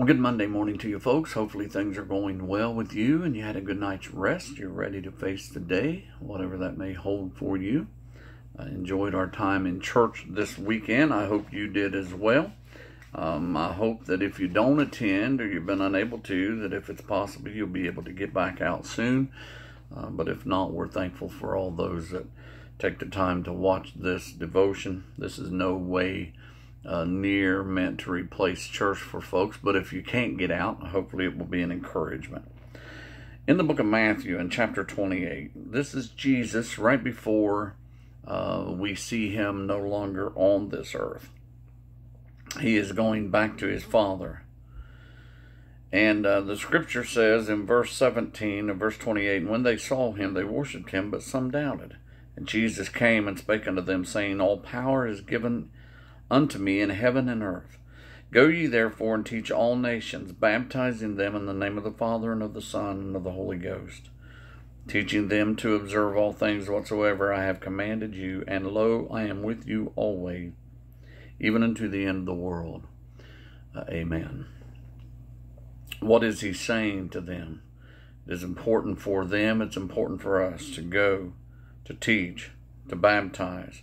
Well, good Monday morning to you folks. Hopefully things are going well with you and you had a good night's rest. You're ready to face the day, whatever that may hold for you. I enjoyed our time in church this weekend. I hope you did as well. Um, I hope that if you don't attend or you've been unable to, that if it's possible, you'll be able to get back out soon. Uh, but if not, we're thankful for all those that take the time to watch this devotion. This is no way uh, near meant to replace church for folks, but if you can't get out, hopefully it will be an encouragement. In the book of Matthew, in chapter 28, this is Jesus right before uh, we see him no longer on this earth. He is going back to his Father. And uh, the scripture says in verse 17 and verse 28 When they saw him, they worshipped him, but some doubted. And Jesus came and spake unto them, saying, All power is given unto me in heaven and earth. Go ye therefore and teach all nations, baptizing them in the name of the Father and of the Son and of the Holy Ghost, teaching them to observe all things whatsoever I have commanded you, and lo, I am with you always, even unto the end of the world. Uh, amen. What is he saying to them? It is important for them, it's important for us to go, to teach, to baptize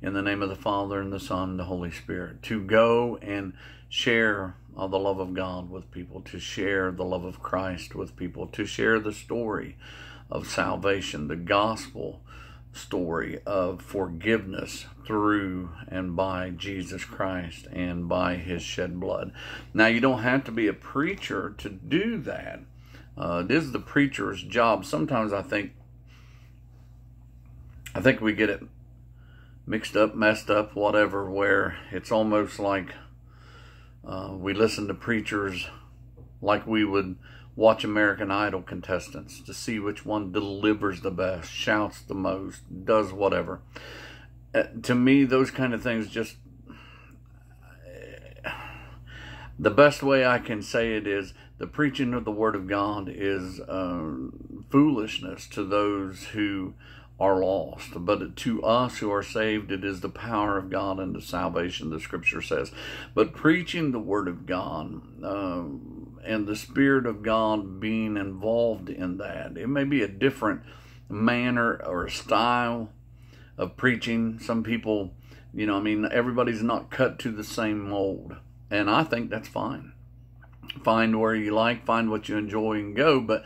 in the name of the Father and the Son and the Holy Spirit, to go and share uh, the love of God with people, to share the love of Christ with people, to share the story of salvation, the gospel story of forgiveness through and by Jesus Christ and by his shed blood. Now, you don't have to be a preacher to do that. Uh, it is the preacher's job. Sometimes I think I think we get it mixed up, messed up, whatever, where it's almost like uh, we listen to preachers like we would watch American Idol contestants to see which one delivers the best, shouts the most, does whatever. Uh, to me, those kind of things just. The best way I can say it is the preaching of the Word of God is uh, foolishness to those who are lost. But to us who are saved, it is the power of God unto salvation, the scripture says. But preaching the word of God uh, and the Spirit of God being involved in that, it may be a different manner or style of preaching. Some people, you know, I mean, everybody's not cut to the same mold. And I think that's fine. Find where you like, find what you enjoy, and go. But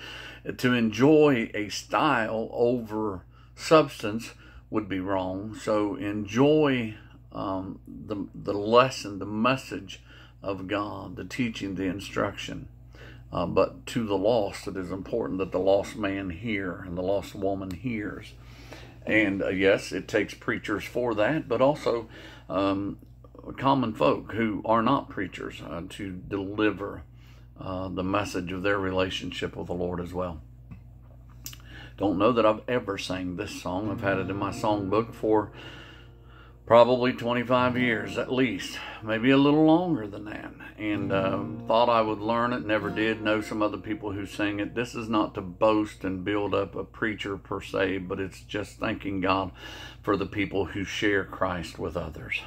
to enjoy a style over substance would be wrong. So enjoy um, the, the lesson, the message of God, the teaching, the instruction. Uh, but to the lost, it is important that the lost man hear and the lost woman hears. And uh, yes, it takes preachers for that, but also um, common folk who are not preachers uh, to deliver uh, the message of their relationship with the Lord as well. Don't know that I've ever sang this song. I've had it in my songbook for probably 25 years at least, maybe a little longer than that. And uh, thought I would learn it, never did. Know some other people who sing it. This is not to boast and build up a preacher per se, but it's just thanking God for the people who share Christ with others.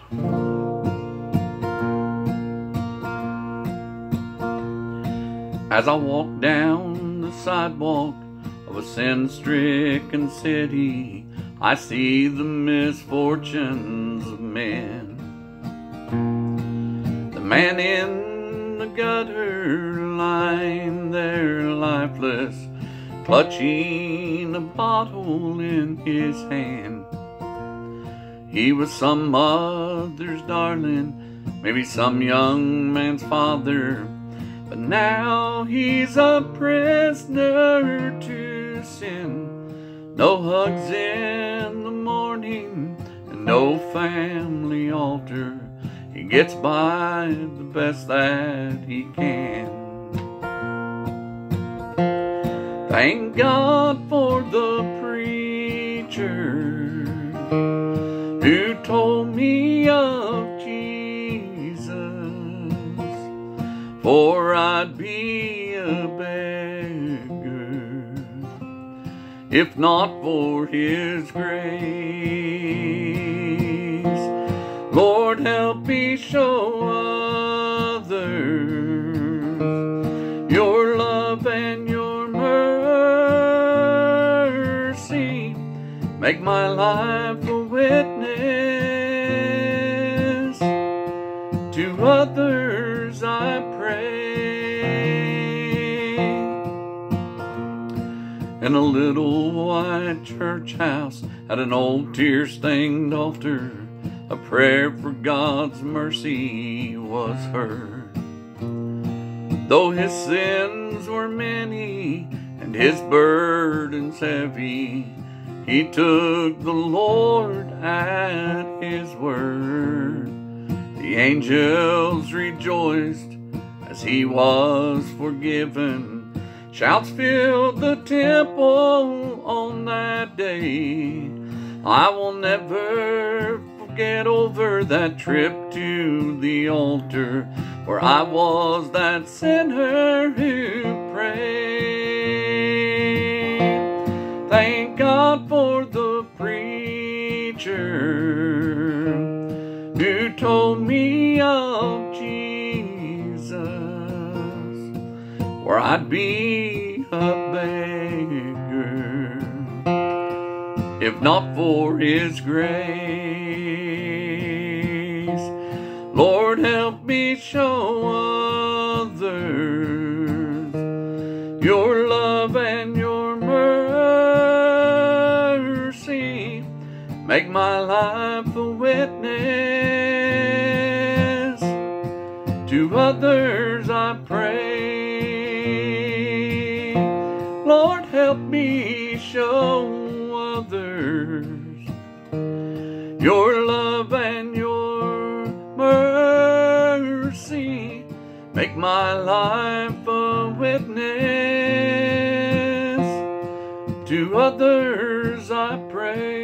As I walk down the sidewalk a sin stricken city, I see the misfortunes of men. The man in the gutter lying there lifeless, clutching a bottle in his hand. He was some mother's darling, maybe some young man's father, but now he's a prisoner too sin. No hugs in the morning and no family altar. He gets by the best that he can. Thank God for the preacher who told me of Jesus, for I'd be a beggar if not for his grace. Lord, help me show others your love and your mercy. Make my life a witness to others, I pray. In a little white church house at an old tear stained altar, a prayer for God's mercy was heard. Though his sins were many and his burdens heavy, he took the Lord at his word. The angels rejoiced as he was forgiven. Shouts filled the temple on that day. I will never forget over that trip to the altar where I was that sinner who prayed. Thank God for the preacher who told me of I'd be a beggar if not for his grace. Lord, help me show others your love and your mercy. Make my life a witness. To others I pray. Help me show others your love and your mercy. Make my life a witness. To others I pray.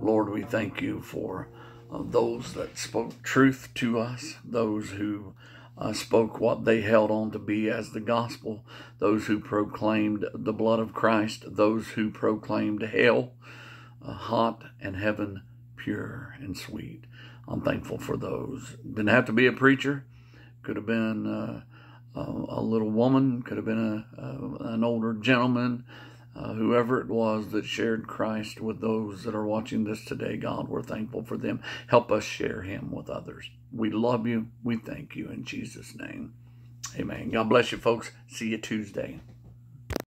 Lord, we thank you for uh, those that spoke truth to us, those who uh, spoke what they held on to be as the gospel, those who proclaimed the blood of Christ, those who proclaimed hell uh, hot and heaven pure and sweet. I'm thankful for those. Didn't have to be a preacher. Could have been uh, a little woman. Could have been a, a an older gentleman. Uh, whoever it was that shared Christ with those that are watching this today, God, we're thankful for them. Help us share him with others. We love you. We thank you in Jesus' name. Amen. God bless you, folks. See you Tuesday.